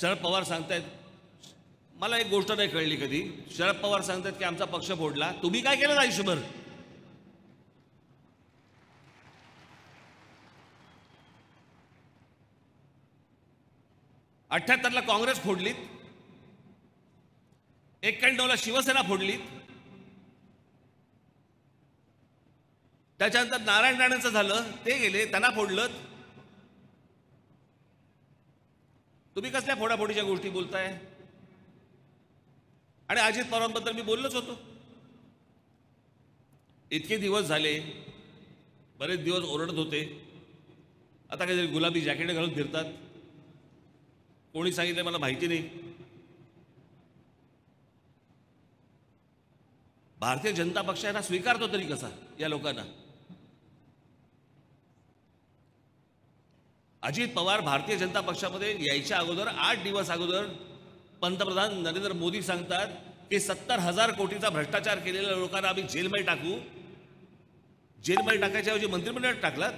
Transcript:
शरद पवार सांगतायत मला एक गोष्ट नाही कळली कधी. शरद पवार सांगतायत की आमचा पक्ष फोडला. तुम्ही काय केलं आयुष्यभर? अठ्ठ्याहत्तरला काँग्रेस फोडलीत. एक्क्याण्णवला शिवसेना फोडलीत. त्याच्यानंतर नारायण राणेचं झालं ते गेले त्यांना फोडलं तुम्ही कसल्या फोडाफोडीच्या गोष्टी बोलताय? आणि अजित पवारांबद्दल मी बोललोच होतो. इतके दिवस झाले बरेच दिवस ओरडत होते. आता काहीतरी गुलाबी जॅकेट घालून फिरतात. कोणी सांगितलं मला माहिती नाही. भारतीय जनता पक्ष यांना स्वीकारतो तरी कसा या लोकांना? अजित पवार भारतीय जनता पक्षामध्ये यायच्या अगोदर आठ दिवस अगोदर पंतप्रधान नरेंद्र मोदी सांगतात की सत्तर हजार कोटीचा भ्रष्टाचार केलेल्या लोकांना आम्ही जेलमध्ये टाकू. जेलमध्ये टाकायच्याऐवजी मंत्रिमंडळात टाकलात?